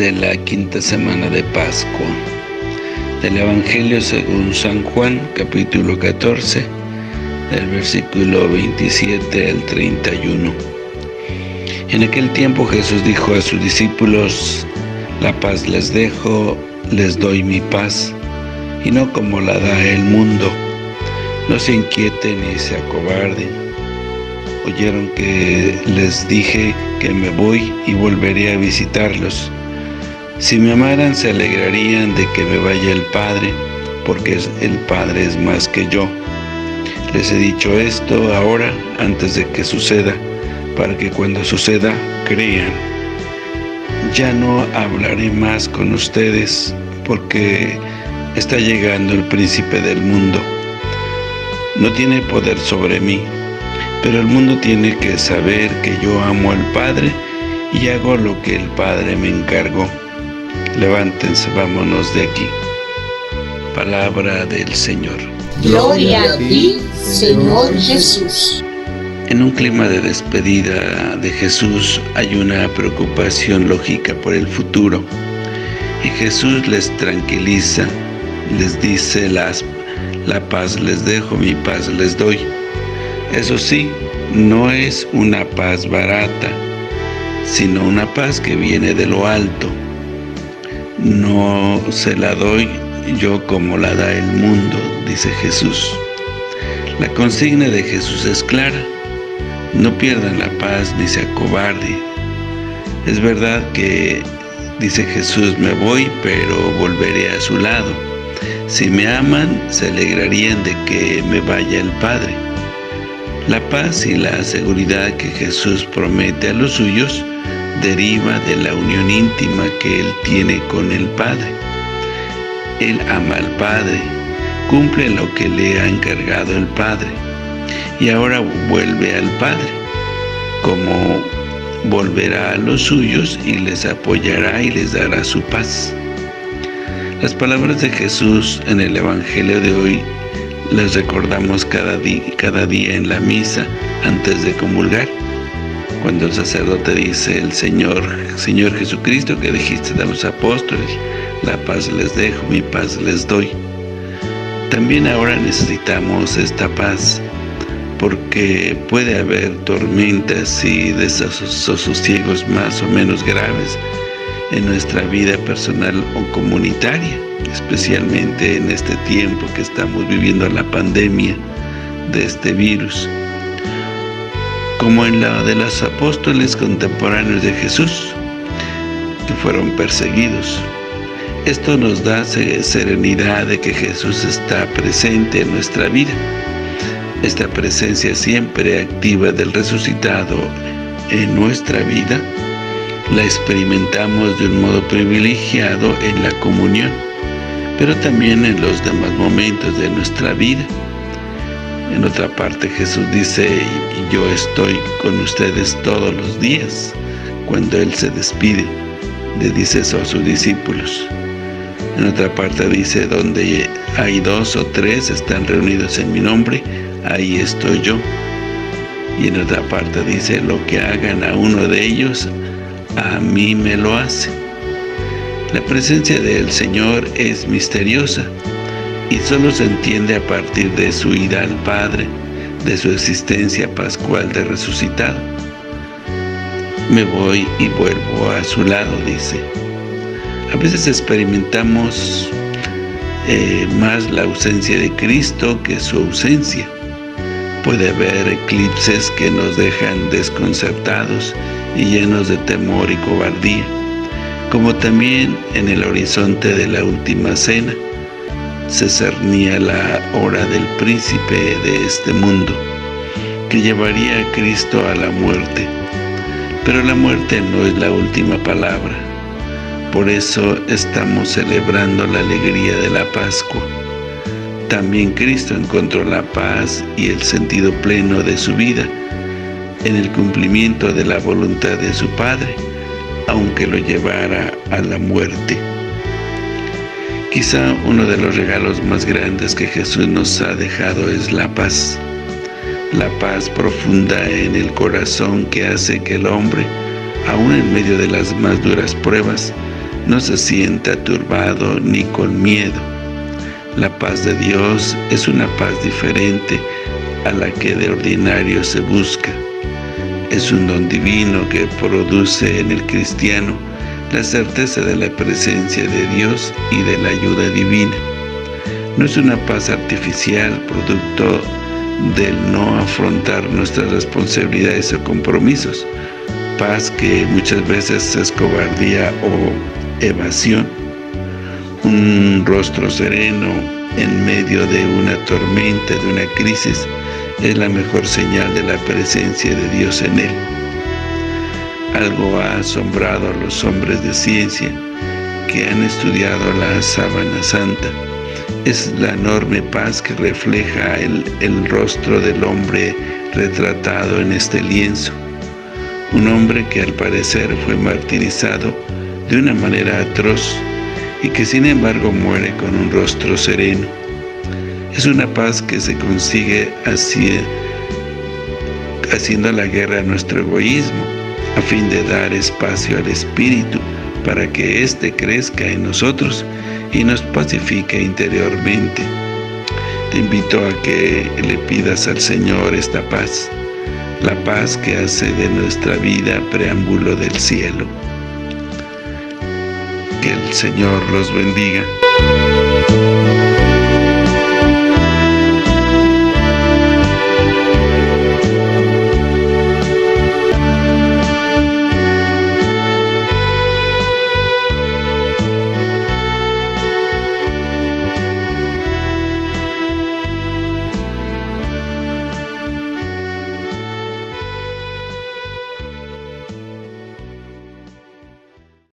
de la quinta semana de Pascua del Evangelio según San Juan, capítulo 14, del versículo 27 al 31. En aquel tiempo Jesús dijo a sus discípulos, La paz les dejo, les doy mi paz, y no como la da el mundo. No se inquieten ni se acobarden. Oyeron que les dije que me voy y volveré a visitarlos. Si me amaran, se alegrarían de que me vaya el Padre, porque el Padre es más que yo. Les he dicho esto ahora, antes de que suceda, para que cuando suceda, crean. Ya no hablaré más con ustedes, porque está llegando el príncipe del mundo. No tiene poder sobre mí, pero el mundo tiene que saber que yo amo al Padre y hago lo que el Padre me encargó. Levántense, vámonos de aquí. Palabra del Señor. Gloria a ti, Señor Jesús. En un clima de despedida de Jesús hay una preocupación lógica por el futuro. Y Jesús les tranquiliza, les dice, las, la paz les dejo, mi paz les doy. Eso sí, no es una paz barata, sino una paz que viene de lo alto no se la doy yo como la da el mundo, dice Jesús. La consigna de Jesús es clara, no pierdan la paz ni se acobarden. Es verdad que, dice Jesús, me voy, pero volveré a su lado. Si me aman, se alegrarían de que me vaya el Padre. La paz y la seguridad que Jesús promete a los suyos deriva de la unión íntima que Él tiene con el Padre. Él ama al Padre, cumple lo que le ha encargado el Padre, y ahora vuelve al Padre, como volverá a los suyos y les apoyará y les dará su paz. Las palabras de Jesús en el Evangelio de hoy las recordamos cada día, cada día en la misa antes de comulgar cuando el sacerdote dice, el Señor, Señor Jesucristo, que dijiste a los apóstoles, la paz les dejo, mi paz les doy. También ahora necesitamos esta paz, porque puede haber tormentas y desasosiegos más o menos graves en nuestra vida personal o comunitaria, especialmente en este tiempo que estamos viviendo la pandemia de este virus como en la de los apóstoles contemporáneos de Jesús, que fueron perseguidos. Esto nos da serenidad de que Jesús está presente en nuestra vida. Esta presencia siempre activa del resucitado en nuestra vida la experimentamos de un modo privilegiado en la comunión, pero también en los demás momentos de nuestra vida. En otra parte Jesús dice, yo estoy con ustedes todos los días. Cuando Él se despide, le dice eso a sus discípulos. En otra parte dice, donde hay dos o tres están reunidos en mi nombre, ahí estoy yo. Y en otra parte dice, lo que hagan a uno de ellos, a mí me lo hace. La presencia del Señor es misteriosa y solo se entiende a partir de su ida al Padre, de su existencia pascual de resucitado. Me voy y vuelvo a su lado, dice. A veces experimentamos eh, más la ausencia de Cristo que su ausencia. Puede haber eclipses que nos dejan desconcertados y llenos de temor y cobardía, como también en el horizonte de la última cena se cernía la hora del príncipe de este mundo, que llevaría a Cristo a la muerte. Pero la muerte no es la última palabra. Por eso estamos celebrando la alegría de la Pascua. También Cristo encontró la paz y el sentido pleno de su vida en el cumplimiento de la voluntad de su Padre, aunque lo llevara a la muerte. Quizá uno de los regalos más grandes que Jesús nos ha dejado es la paz. La paz profunda en el corazón que hace que el hombre, aun en medio de las más duras pruebas, no se sienta turbado ni con miedo. La paz de Dios es una paz diferente a la que de ordinario se busca. Es un don divino que produce en el cristiano la certeza de la presencia de Dios y de la ayuda divina. No es una paz artificial producto del no afrontar nuestras responsabilidades o compromisos, paz que muchas veces es cobardía o evasión, un rostro sereno en medio de una tormenta, de una crisis, es la mejor señal de la presencia de Dios en él. Algo ha asombrado a los hombres de ciencia que han estudiado la sábana santa. Es la enorme paz que refleja el, rostro del hombre retratado en este lienzo. Un hombre que al parecer fue martirizado de una manera atroz y que sin embargo muere con un rostro sereno. Es una paz que se consigue haciendo la guerra a nuestro egoísmo, a fin de dar espacio al Espíritu para que éste crezca en nosotros y nos pacifique interiormente. Te invito a que le pidas al Señor esta paz, la paz que hace de nuestra vida preámbulo del cielo. Que el Señor los bendiga.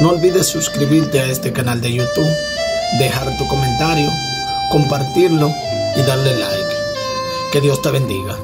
no olvides suscribirte a este canal de YouTube, dejar tu comentario, compartirlo y darle like. Que Dios te bendiga.